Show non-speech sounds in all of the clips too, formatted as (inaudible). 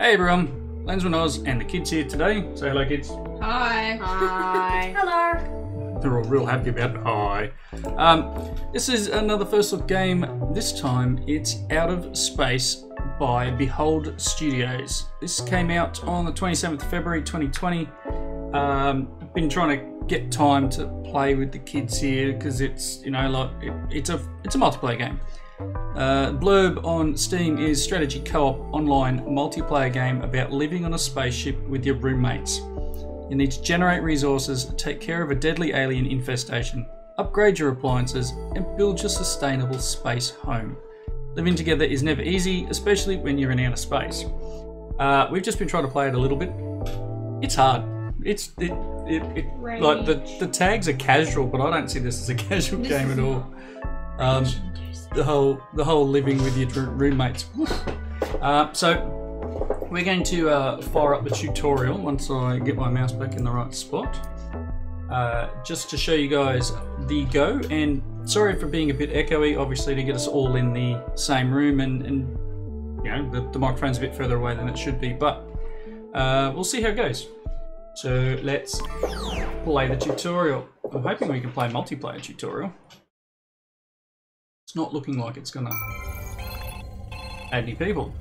Hey everyone, Lensman Oz and the kids here today. Say hello, kids. Hi. Hi. (laughs) Hello. They're all real happy about it. Hi. Um, this is another first look game. This time it's Out of Space by Behold Studios. This came out on the 27th of February 2020. Um, been trying to get time to play with the kids here because it's you know like it, it's a it's a multiplayer game. Uh, blurb on Steam is strategy co-op online multiplayer game about living on a spaceship with your roommates. You need to generate resources, take care of a deadly alien infestation, upgrade your appliances, and build your sustainable space home. Living together is never easy, especially when you're in outer space. Uh, we've just been trying to play it a little bit. It's hard. It's it, it, it like the the tags are casual, but I don't see this as a (laughs) casual game at all. Um, the whole the whole living with your roommates. Uh, so we're going to uh, fire up the tutorial once I get my mouse back in the right spot. Uh, just to show you guys the go, and sorry for being a bit echoey, obviously to get us all in the same room, and, and you know the, the microphone's a bit further away than it should be, but uh, we'll see how it goes. So let's play the tutorial. I'm hoping we can play multiplayer tutorial. It's not looking like it's gonna add any people.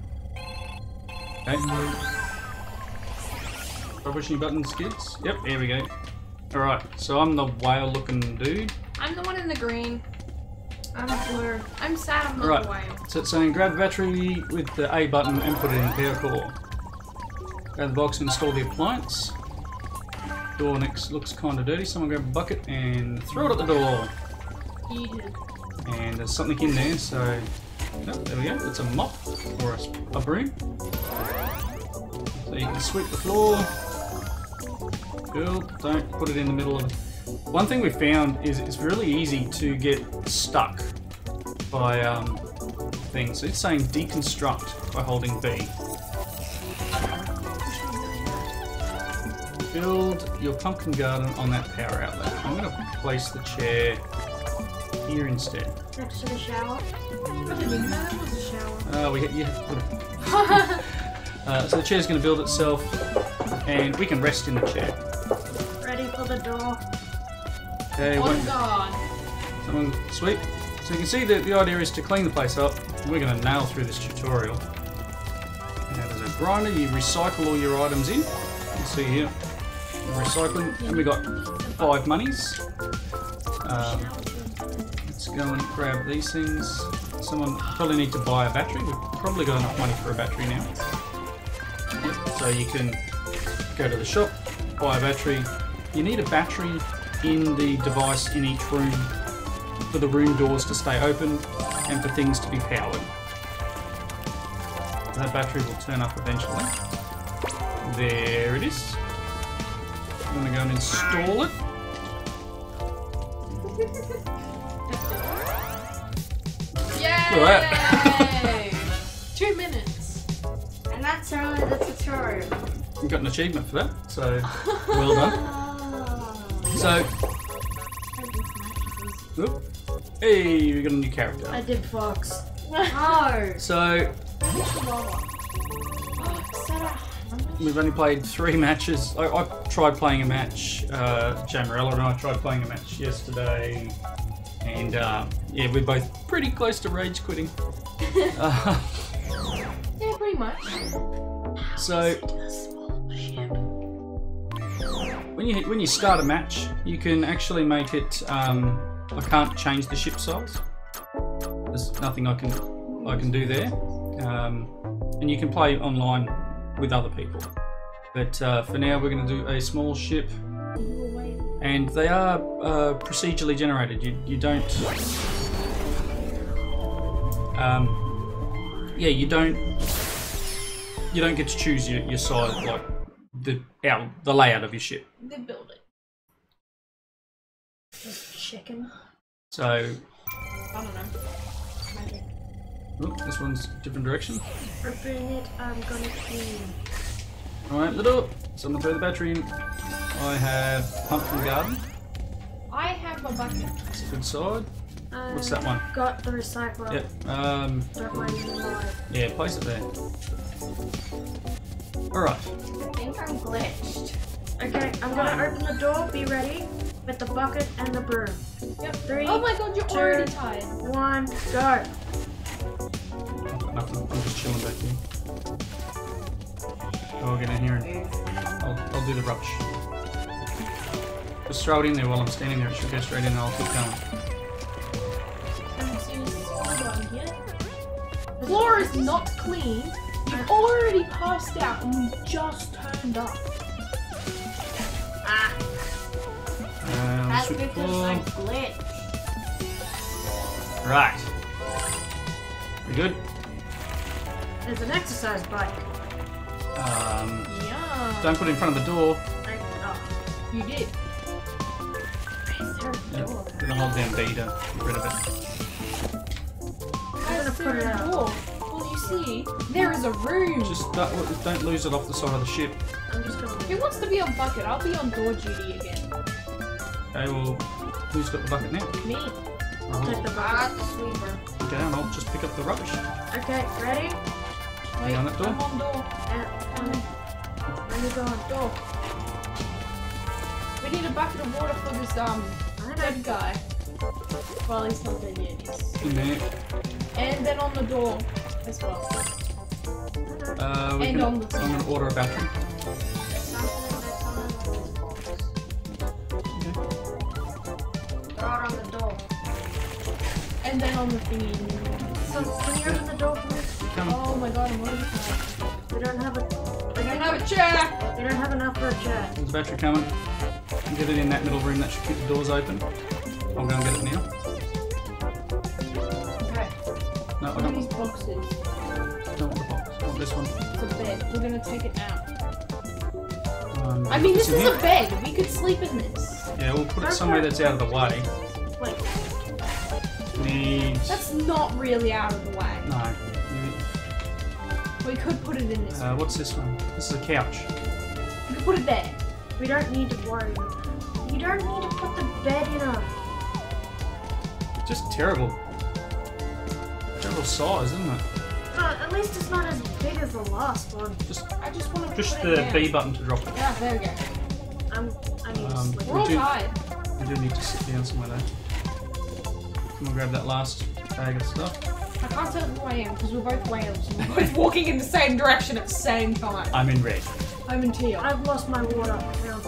Okay. Pushing buttons, kids. Yep, here we go. Alright, so I'm the whale looking dude. I'm the one in the green. I'm blue. I'm sad I'm not Right. the whale. So it's saying grab the battery with the A button and put it in power core. Grab the box and install the appliance. Door next looks kind of dirty. Someone grab a bucket and throw it at the door. Did. And there's something in there, so oh, there we go. It's a mop or a broom. So you can sweep the floor. Cool. Don't put it in the middle of. One thing we found is it's really easy to get stuck by um, things. It's saying deconstruct by holding B. Build your pumpkin garden on that power outlet. I'm going to place the chair here instead. Next to the shower. I didn't even know that was a shower. Uh, we you have to put it. Uh, so the chair's going to build itself, and we can rest in the chair. Ready for the door. Okay, On wait, guard. someone sweep. So you can see that the idea is to clean the place up. We're going to nail through this tutorial. Now there's a grinder. You recycle all your items in. You can see here, recycling, and we got five monies. Um, go and grab these things. Someone probably need to buy a battery. We've probably got enough money for a battery now. So you can go to the shop, buy a battery. You need a battery in the device in each room for the room doors to stay open and for things to be powered. That battery will turn up eventually. There it is. I'm going to go and install it. Yay! (laughs) Two minutes. And that's only the tutorial. We got an achievement for that, so (laughs) well done. Oh. So, oop. hey, we got a new character. I did Fox. No. So, we've only played three matches. I, I tried playing a match, uh, Jamerella and I tried playing a match yesterday, and uh, yeah, we're both pretty close to rage quitting. Uh, (laughs) Yeah, pretty much. so, when you when you start a match, you can actually make it. Um, I can't change the ship size. There's nothing I can I can do there, um, and you can play online with other people. But uh, for now, we're going to do a small ship, and they are uh, procedurally generated. You you don't. Um, yeah, you don't. You don't get to choose your, your size, like the out the layout of your ship. They build it. Chicken. So, I don't know. Magic. this one's different direction. Open it, I'm gonna clean. All right, the door. Someone throw the battery in. I have pumpkin garden. I have a bucket. It's a good side. What's that one? Got the recycler. Yep. Um. Don't mind. Yeah. Place it there. All right. I think I'm glitched. Okay, I'm gonna open the door. Be ready with the bucket and the broom. Yep. Three, Oh my god, you're two, already tired. one, go. I've got nothing. I'm just chilling back here. Oh, I'll get in here and I'll, I'll do the rubbish. Just throw it in there while I'm standing there. It should go straight in and I'll keep going. Haven't seen a single one yet. Floor is not clean. You've already passed out and you just turned up. Ah, Um, That's because. I glitched. Right. We good? there's an exercise bike. Um, Yeah. don't put it in front of the door. I, oh, You did. is there a Yeah. door? Gonna hold down B to get rid of it. I'm gonna put out. Door. Well, you see, there is a room. Just don't, don't lose it off the side of the ship. I'm just gonna. Who wants to be on bucket? I'll be on door duty again. Okay, well, who's got the bucket now? Me. Uh-huh. Take the Ah, bucket. the sweeper. Okay, and I'll just pick up the rubbish. Okay, ready? Wait, on that door? I'm on door. Yeah, Um, where you going? door. We need a bucket of water for this um I know. dead guy. Well, he's not dead yet. He's... And then on the door as well. Uh, we And can, on the- I'm gonna order a battery. Throw on the door. And then on the thingy. So, can you open the door for me? Come. Oh my god, I'm already tired. We don't have a. I don't have a chair. We don't have enough for a chair. There's a battery coming. Get it in that middle room. That should keep the doors open. I'll gonna get it now. Okay. No, I don't, want these boxes? I don't want the box. I want this one. It's a bed. We're gonna take it out. Um, I mean, this is here. a bed. We could sleep in this. Yeah, we'll put it somewhere that's out of the way. Wait, Needs. That's not really out of the way. No. We could put it in this. Uh, what's this one? This is a couch. we could put it there. we don't need to worry. You don't need to put the bed in a. Just terrible. Terrible size, isn't it? No, at least it's not as big as the last one. Just, I just want to just put it the down. B button to drop it. Yeah, there we go. I'm. I need to Um, sleep. We're all do- tired. I do need to sit down somewhere though. Come on, grab that last bag of stuff. I can't tell who I am because we're both whales and we're both (laughs) walking in the same direction at the same time. I'm in red. I'm in teal. I've lost my water. Now,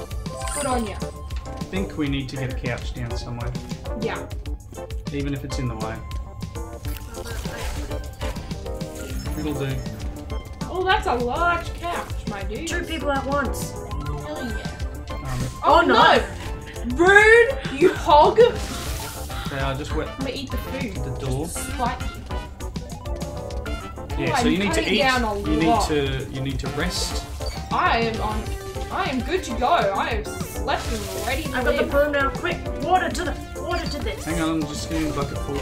Good on you. I think we need to get a couch down somewhere, Yeah. Even if it's in the way. It'll do. Oh, that's a large couch, my dude. two people at once. Hell yeah. Um, Oh, Oh, no. no. Rude! You hog! I'm okay, I'll just wet gonna eat the food. the door. Spike. Yeah, Oh, so I'm you need to eat. down a You need to. You need to rest. I am on. I am good to go. I am slept and ready to I got the live. broom now. Quick, water to the water to this. Hang on, I'm just getting the bucket full.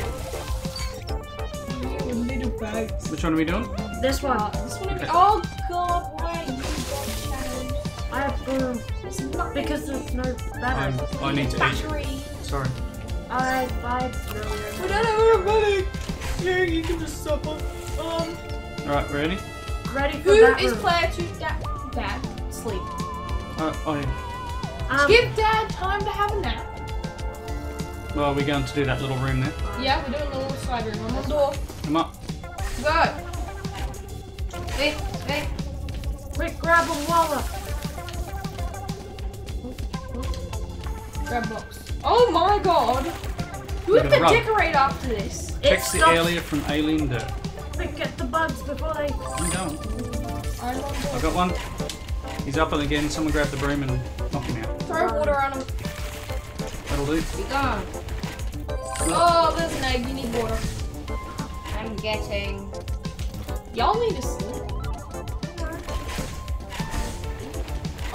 Little bags. Which one are we doing? This one. Uh, this one. Okay. Oh god, why you got shadows? I have broom because there's no I'm, battery. I need to eat. Sorry. I I We don't have a money. Yeah, you can just suffer. Um, Alright, ready? Ready for who that is room. player two? Dad. Dad, sleep. Uh, oh yeah. Um, Give Dad time to have a nap. Well, are we going to do that little room there? Yeah, we're doing the little side room. I'm on the door. Come up. Go. Hey, hey. Quick, grab a wallet. Grab box. Oh my god. We Look have to the rug. decorate after this. It Text the stops. area from Alien Dirt. Quick, get the bugs before they. I'm going. I'm on I door. got one. He's up and again. Someone grab the broom and knock him out. Throw water on him. That'll do. Be gone. Oh, there's an egg. You need water. I'm getting. Y'all need to sleep.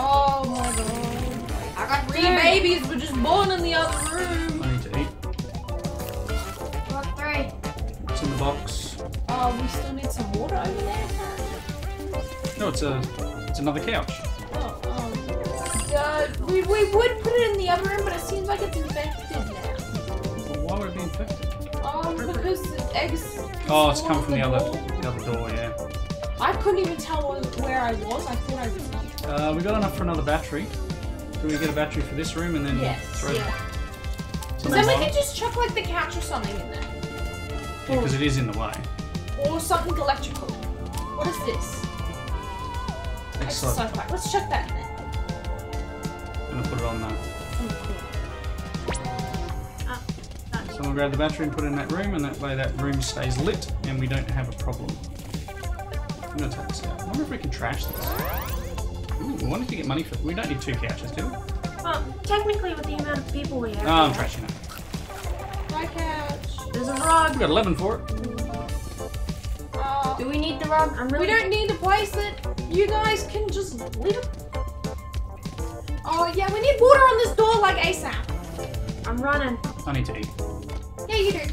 Oh my god. I got three Three. babies were just born in the other room. I need to eat. Got three. It's in the box. Oh, we still need some water over there. No, it's a. It's another couch. Oh, um, uh, we, we would put it in the other room, but it seems like it's infected now. Well, why would it be infected? Um, because the eggs. Oh, it's come from the door. other the other door. Yeah. I couldn't even tell where I was. I thought I was here. Uh, we got enough for another battery. Do we get a battery for this room and then Yes, throw yeah. some then we can just chuck like the couch or something in there, because it is in the way. or something electrical. What is this? Excellent. Exercise. Let's chuck that in there. I'm gonna put it on there. Ah, Someone grab the battery and put it in that room, and that way that room stays lit, and we don't have a problem. I'm gonna take this out. I wonder if we can trash this. Ooh, I wonder if you get money for. We don't need two couches, do we? Well, technically, with the amount of people we have, Oh, I'm trashing it. My couch. there's a rug. We got 11 for it. Uh, Do we need the rug? I'm really. we don't need to place it. You guys can just leave it. Oh yeah, we need water on this door like ASAP. I'm running. I need to eat. Yeah.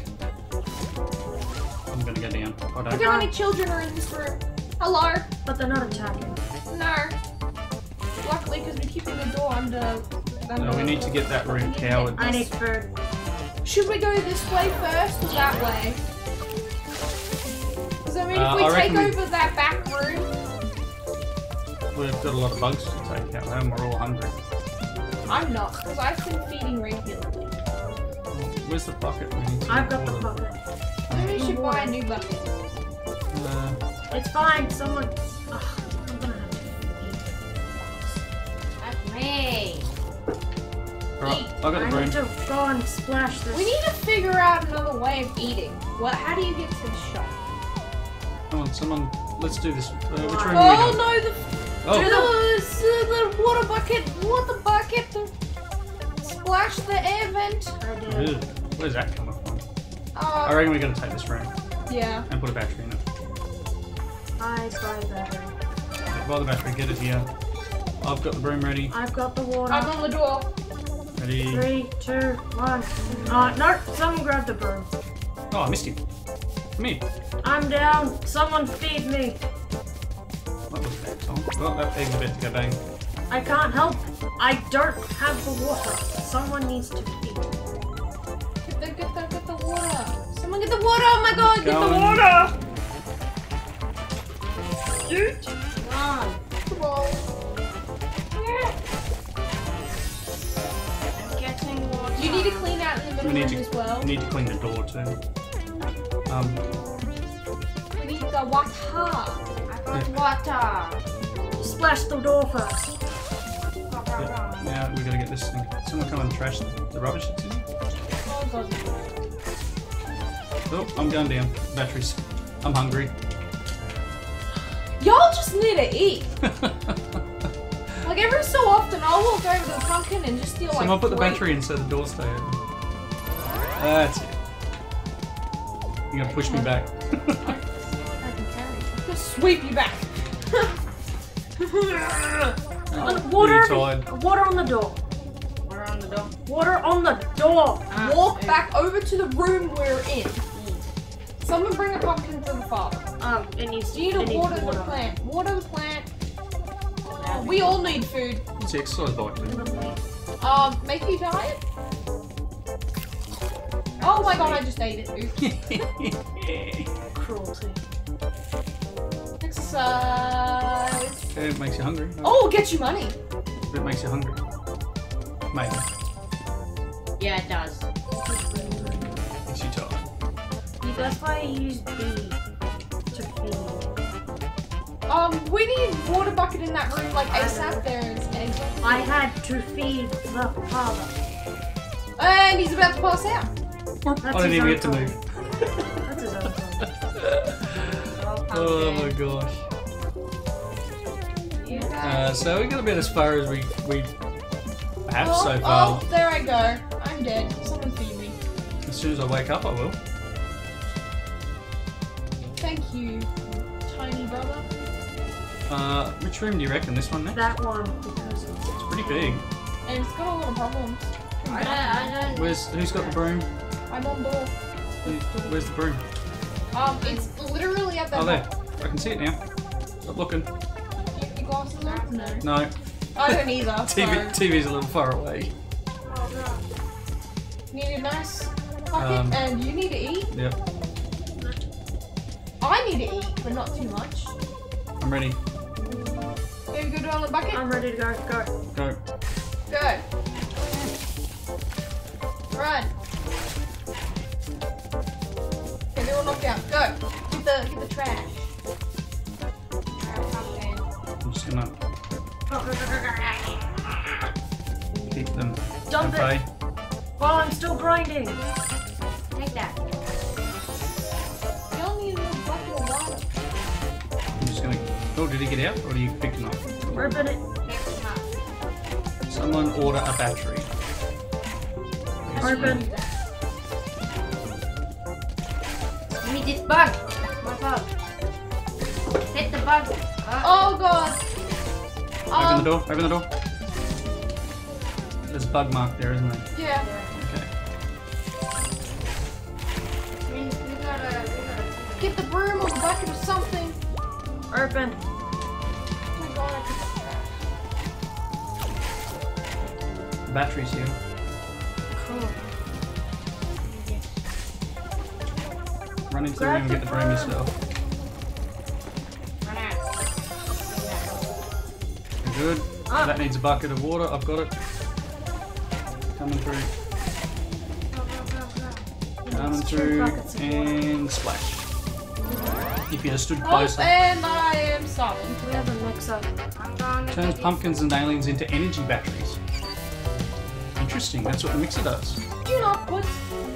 I'm gonna go down. Oh, Look don't. how many children are in this room. Hello. But they're not attacking. No. Luckily, because we're keeping the door under. under No, we need to get that room powered. I need food. Should we go this way first or that way? Because I mean, Uh, if we I take reckon we- over that back room, We've got a lot of bugs to take out, and we're all hungry. I'm not, because I've been feeding regularly. Where's the bucket? We need to I've got the bucket. Maybe we should buy a new bucket. Uh, It's fine. Someone. Ugh, I'm gonna have to That's me. Alright, I got eat. the I broom. need to go and splash this. We need to figure out another way of eating. What? How do you get to the shop? Come on, someone, let's do this. Uh, which room Oh, are we Oh doing? no, the Oh, the, the water bucket, water bucket, the, splash the air vent. I did. Ew, where's that coming from? I Uh, reckon we're gonna take this room yeah. and put a battery in it. I buy battery. Buy the battery, get it here. I've got the broom ready. I've got the water. I'm on the door. Ready. Three, two, one. Uh, no, someone grab the broom. Oh, I missed him. Come here. I'm down. Someone feed me. What was that song? Well, that egg's about to go bang. I can't help. I don't have the water. Someone needs to feed. Get the, get the, get the water. Someone get the water. Oh my god, get the Going. water. Come on. Come on. I'm getting water. You need to clean out in the We middle need room to, as well. we need to clean the door too. Um, We need the water. I got water. Splash the door first. Now we gotta get this thing. Someone come and trash the rubbish that's in here. Oh god. Oh, I'm going down. Batteries. I'm hungry. Y'all just need to eat. (laughs) Like every so often, I'll walk over to the pumpkin and just steal like. Someone put the battery in so the door stay open. That's it. You're gonna push me back. I can carry. Just sweep you back. (laughs) (laughs) Oh, water. You're. Water on the door. We're on the door. Water on the door. Ah, Walk okay. back over to the room we're in. Someone bring a pumpkin for the father. Um, it needs. Do you it need to needs water, the plant? Water the plant. We all need food. It's the exercise bike. dude. Um, make you diet? Oh my god, I just ate it. (laughs) Cruelty. Exercise. it makes you hungry. Oh, get you money. It makes you hungry. Maybe. Yeah, it does. Makes you tired. Yeah, That's why I use B to feed. Um, we need water bucket in that room like ASAP. There's eggs. I had to feed the father. And he's about to pass out. That's I didn't even get to move. Oh my gosh. Uh, so we got about as far as we we have oh, so far. oh, there I go. I'm dead. Someone feed me. As soon as I wake up, I will. Thank you, tiny brother. Uh, which room do you reckon? This one next? That one because it's It's pretty big. And it's got a lot of problems. I don't, I don't. Where's who's got the broom? I'm on board. Where's the broom? Um, it's literally at that. Oh, there. I can see it now. Stop looking. You, you glasses on? No. No, I don't either. (laughs) TV So. TV's a little far away. Need a nice Bucket, Um, and you need to eat. Yep, I need to eat, but not too much. I'm ready. Here, go down the bucket. I'm ready to go. Go. Go. Go. Run. Okay, they're all knocked out. Go. Trash. I'm just gonna Go, go, go, go, go. keep them Dump at it. While I'm still grinding. Take that. You only need a bucket of water. I'm just gonna. Oh, did he get out, or are you pick picking up? Ripping it. Pick them. Someone order a battery. Yes, Open. Give me this bug. That's my bug. Hit the bug. Uh, Oh god. Open Um, the door. Open the door. There's a bug mark there, isn't there? Yeah. Okay. we, we gotta, we gotta. Get the broom or the bucket or something. Open. Oh my god. The battery's here. Cool. Run into Grab the room and get the the broom broom. yourself. Good. Ah. That needs a bucket of water. I've got it. Coming through. Go, go, go, go. Coming through. buckets of water. And splash. If you just stood Oh, closer. and I am stopped. We have a mix up. I'm going to Turns pumpkins and aliens into energy batteries. Interesting. That's what the mixer does. Do you not put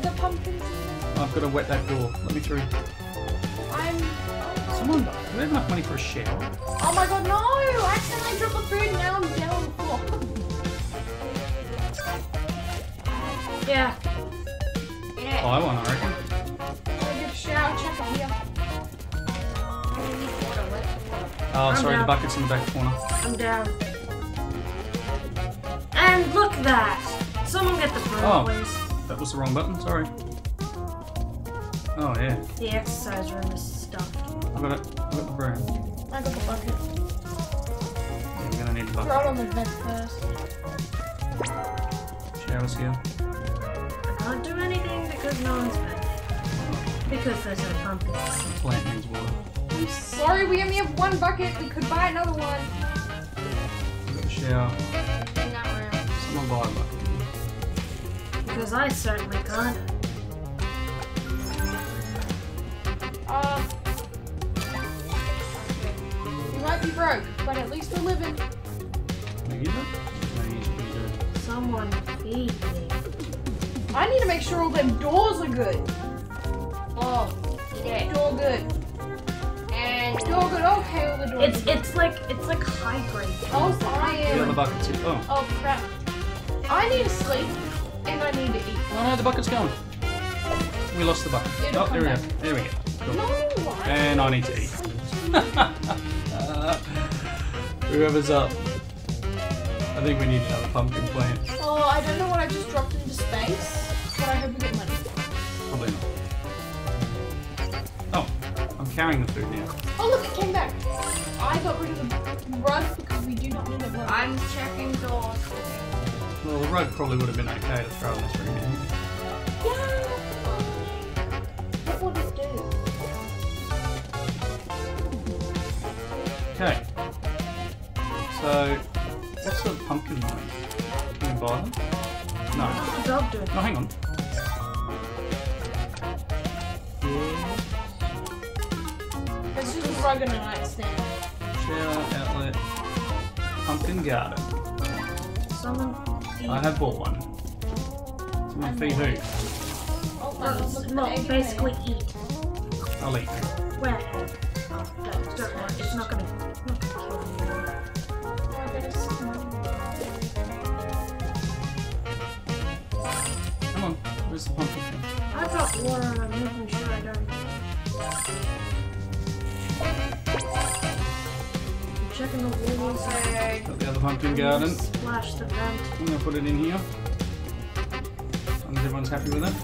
the pumpkins in? I've got to wet that door. Let me through. I'm. Someone, do we have enough money for a shower? Oh my god, no! I accidentally dropped the food and now I'm down on the floor. Yeah. Oh, I want, I reckon. I'll get a shower check up here. I need water. Where's the water? Oh, I'm sorry, the bucket's in the back corner. I'm down. And look at that. Someone get the broom, Oh. please. That was the wrong button, sorry. Oh, yeah. The exercise room is stuffed. I've got it. I've got the broom. I got the bucket. Yeah, I'm gonna need the Throw bucket. it on the vent first. Shower's here. I can't do anything because no one's been. Because there's no pumpkins. Plant needs water. I'm sorry, we only have one bucket. We could buy another one. I've got the shower. In that room. Someone buy a bucket. Because I certainly can't. Might be broke, but at least we're living. Can I use it? No, use it when you do. Someone feed me. I need to make sure all them doors are good. Oh, get it. Door good. And Door good. Okay, all the doors. It's it's like it's like high grade. Oh, I am. Yeah, the am. bucket's here. Oh. Oh crap. I need to sleep and I need to eat. Oh no, the bucket's gone. We lost the bucket. It'll Oh, there we come go. There we go. Cool. No. I- And I need to eat. (laughs) Whoever's up. I think we need another pumpkin plant. Oh, I don't know what I just dropped into space, but I hope we get money. Probably not. Oh, I'm carrying the food now. Oh look, it came back. I got rid of the rug because we do not need a rug. I'm checking doors. Well, the rug probably would have been okay to throw in this room. yeah. So, what's the pumpkin like? Can we buy them? No. What's the dog doing? No, hang on. Yeah. It's just a rug and a nightstand. Shower, outlet, pumpkin garden. Someone. I have bought one. Someone feed who? Oh, Oh, I look at the well, egg basically eat. I'll eat. Where? Oh, don't, don't worry. It's not gonna. On. Where's pumpkin? I've got water and I'm making sure I don't. I'm checking the walls. Okay. Got the other pumpkin garden. gonna Splash the vent. I'm gonna put it in here. As long as everyone's happy with it.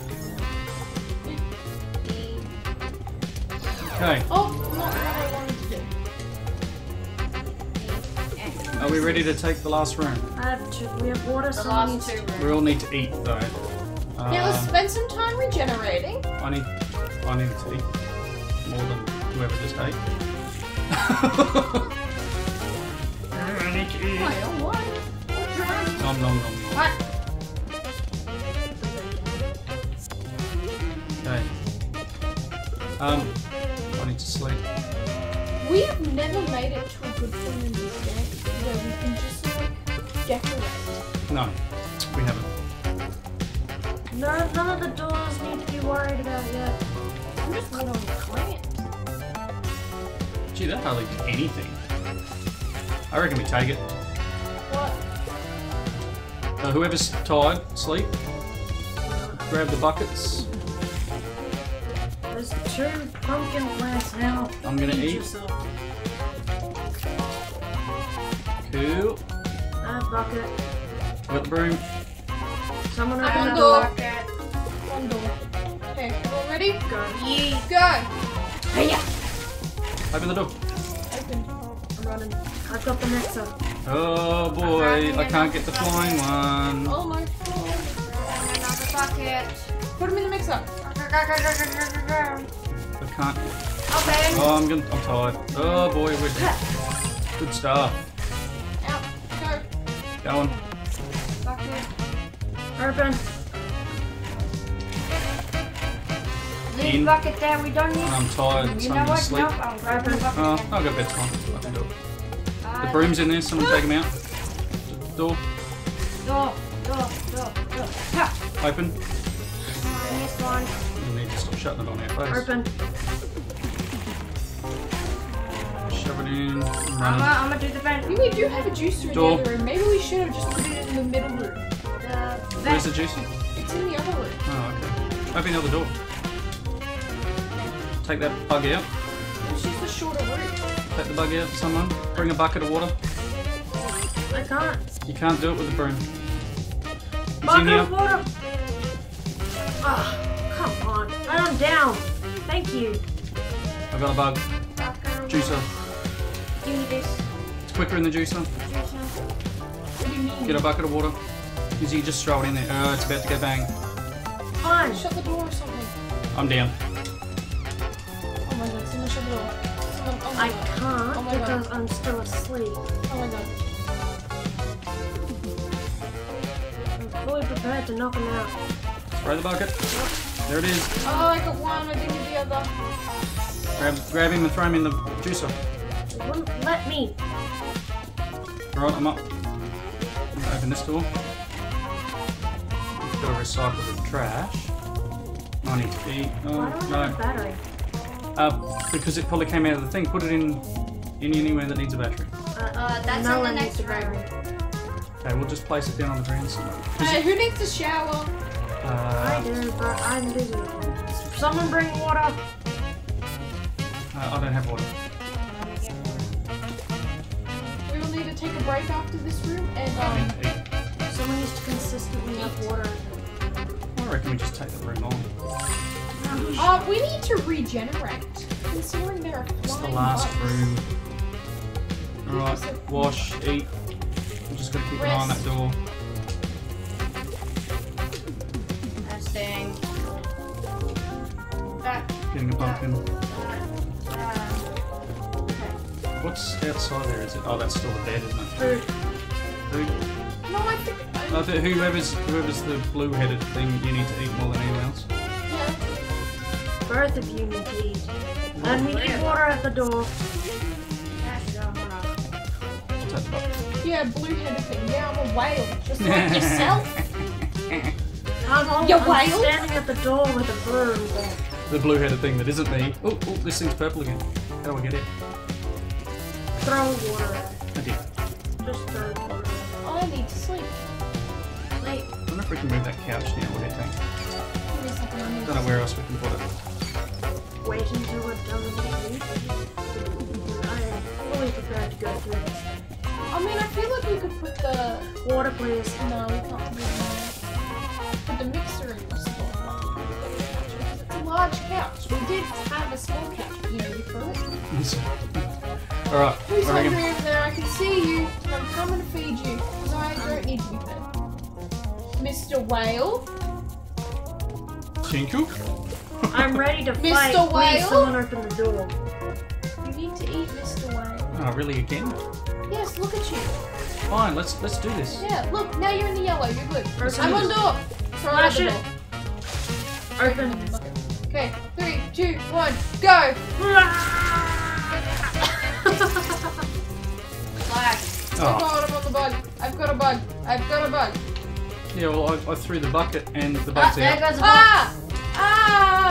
Okay. Oh, not what I wanted to do. Are we ready to take the last room? I have two. We have water, The someone last two to. We all need to eat though. Now let's spend some time regenerating. I need, I need to eat more than whoever just ate. I need to eat. Why, oh, what? What drug? Nom nom nom nom. What? Okay. Um, I need to sleep. We have never made it to a good point None, none of the doors need to be worried about yet. I'm just one on the plant. Gee, that hardly did anything. I reckon we take it. What? Uh, whoever's tired, sleep. Grab the buckets. There's two pumpkin plants now. I'm gonna Feed eat. yourself. Cool. That bucket. Got the broom. Someone open the door. Door. One door. Okay, all ready? Go. Yee. Go! Open the door. Open. I'm running. I've got the next up. Oh boy, I can't get the flying one. Oh my god. Another bucket. Put them in the mixer. I can't. Open. Oh, I'm gonna. I'm tired. Oh boy, we're good stuff. Out. Go. Going. Bucket. Open. Leave In. bucket there. We don't need. I'm tired, You so know I'm gonna what? sleep. Nope. I'll grab the bucket. Oh. I'll go bedtime. I can do it. The Uh, broom's in there. Someone take him out. Door Door. Door. Door. Door. Ha. open. This one. You need to stop shutting it on our face. Open. Shove it in. I'm Run. gonna, I'm gonna do the vent. We do have a juicer in the other room. Maybe we should have just put it in the middle room. The Where's the juicer? It's in the other room. Oh, okay. Open the other door. Take that bug out. It's just a shorter route. Take the bug out, for someone. Bring a bucket of water. I can't. You can't do it with a broom. He's Bucket of water. Ah, come on. I'm down. Thank you. I've got a bug. Bucket. Juicer. Give me this. It's quicker in the juicer. Juicer. What do you mean? Get a bucket of water. Because you just throw it in there. Oh, it's about to go bang. Fine. Shut the door or something. I'm down. Oh my god, someone shut the door. Someone, oh my I god. can't Oh my God. because I'm still asleep. Oh my god. I'm fully prepared to knock him out. Spray the bucket. There it is. Oh, I got one. I didn't get the other. Grab, grab him and throw him in the juicer. It wouldn't let me. Alright, I'm up. Open this door. Gotta recycle the trash. I need to eat. Oh, Why do I have a no. Battery? Uh, because it probably came out of the thing. Put it in, in anywhere that needs a battery. Uh, that's no in the one next needs room. Okay, we'll just place it down on the ground somewhere. 'Cause Hey, who needs a shower? I uh, do, but I'm busy. Someone bring water. uh, I don't have water. We will need to take a break after this room and um. need to. Someone needs to consistently have water. I reckon we just take the room on. Uh, we need to regenerate. Considering there are It's the flying last bugs. room. Alright, wash, eat. I'm just gonna keep an eye on that door. Testing. That. Getting a pumpkin. What's outside there? Is it? Oh, that's still the bed, isn't it? Food. Who? No, I think. I think whoever's whoever's the blue-headed thing, you need to eat more than anyone else. Yeah. Both of you need to eat. And we need water at the door. that's hold on. I'll take the bucket. Yeah, blue-headed thing. Yeah, I'm a whale, just like (laughs) yourself. I'm, all, You I'm whale? standing at the door with a broom. The blue-headed thing that isn't me. Oh, oh, this thing's purple again. How do I get it? throw water at it. I did. Just throw water at I need to sleep. it. Wait. I wonder if we can move that couch now. What do you think? Give me a second. I Don't know where else we can put it. Wait until we're done with the I am fully prepared to go through this. I mean, I feel like we could put the. Water, please. No, we can't put it in there. Put the mixer in the spot. It's a large couch. We did have a small couch. You know, you threw it. (laughs) All right. Who's I reckon- hungry over there? I can see you, and I'm coming to feed you. Because I don't need to be fed. Mr. Whale? Thank you. I'm ready to (laughs) Mr. fight. Please, Whale? someone open the door. You need to eat Mr. Whale. Oh, really again? Yes, look at you. Fine, let's let's do this. Yeah, look, now you're in the yellow. You're good. Let's I'm on door. Throw it out Flash the it. door. Open. Okay, three, two, one, go! (laughs) Flag. Oh Oh, god, I'm on the bug. I've got a bug. I've got a bug. yeah. Well, I, I threw the bucket and the Ah, bug's there goes a bug. Ah! Ah!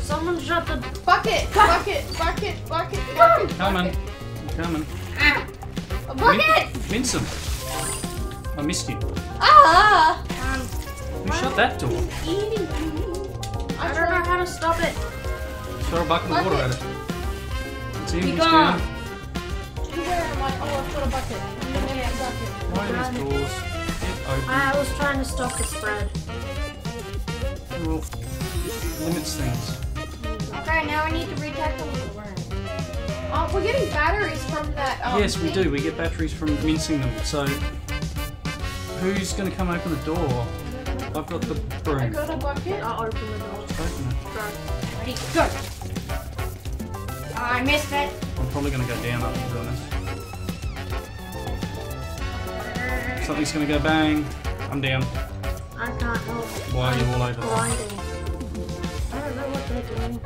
Someone shut the. Bucket! Bucket! Bucket! Bucket! Bucket! Coming, bucket. I'm coming. Ah, A bucket! Mince him. I missed you. Ah! um, Who shut that door? Eating you. I don't know how to stop it. Throw a bucket of water at it. It's in, Be he's gone. down. Where am I? Oh, I've got a bucket. I'm gonna get a bucket. Why are these doors? I was trying to stop the spread. Well, limits things. okay, now I need to retackle the worm. Oh, we're getting batteries from that. Um, yes, we thing. do. We get batteries from mincing them. So, who's going to come open the door? I've got the I broom. got a bucket. I'll open the door. Just open it. Ready, go. Oh, I missed it. I'm probably going to go down up to be honest. Something's going to go bang. I'm down. I can't help. Why are you all over? Blinding. I don't know what they're doing.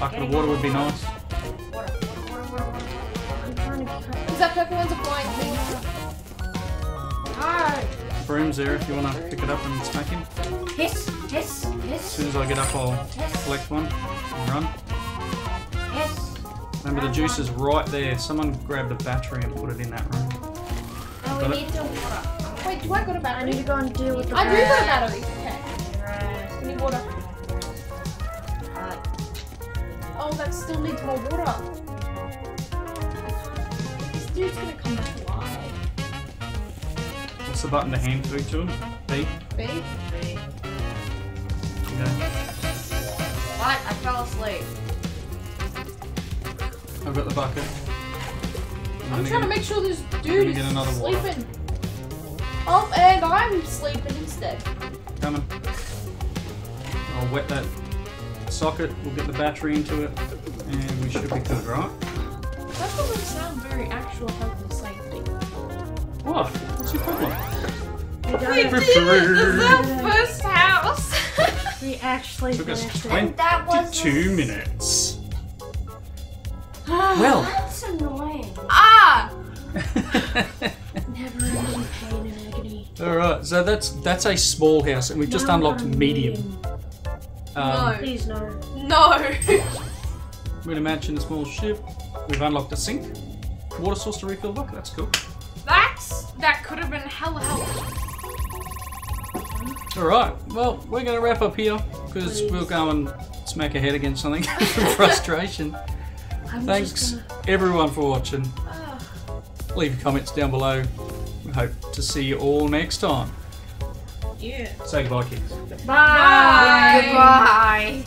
Bucket of water would be nice. Water, water, water, water. I'm trying to cut. Because that purple one's a blind thing. No. Broom's there if you want to pick it up and smack him. Hiss, hiss, As soon as I get up, I'll hiss, collect one and run. hiss. Remember, the juice is right there. Someone grabbed a battery and put it in that room. No, Got we it. need the water. Wait, do I got a I battery? I need to go and deal with the. I do got a battery. Okay. Right. I need water. Oh, that still needs more water. This dude's gonna come back alive. What's the button to hand through to him? B. B? Okay. What? I fell asleep. I've got the bucket. I'm gonna trying to make sure this dude is get another water. sleeping. Oh, and I'm sleeping instead. Coming. I'll wet that socket. We'll get the battery into it, and we should be good, right? That doesn't sound very actual health and safety. What? What's your problem? We got We it. did it! This is our first house! (laughs) We actually Took us finished it. And that was the- 22 minutes. (sighs) Well. That's annoying. ah! (laughs) Never ending pain and agony. All right. So that's that's a small house, and we've just Now unlocked I'm medium. Um, No. Please no. No! We're in a mansion, a small ship. We've unlocked a sink, water source to refill the bucket. That's cool. That's. That could have been hella helpful. All right. Well, we're going to wrap up here because we'll go and smack a head against something (laughs) from frustration. I'm Thanks gonna. everyone for watching. Ah. Leave your comments down below. We hope to see you all next time. Yeah. Say goodbye, kids. Bye. Bye. Goodbye.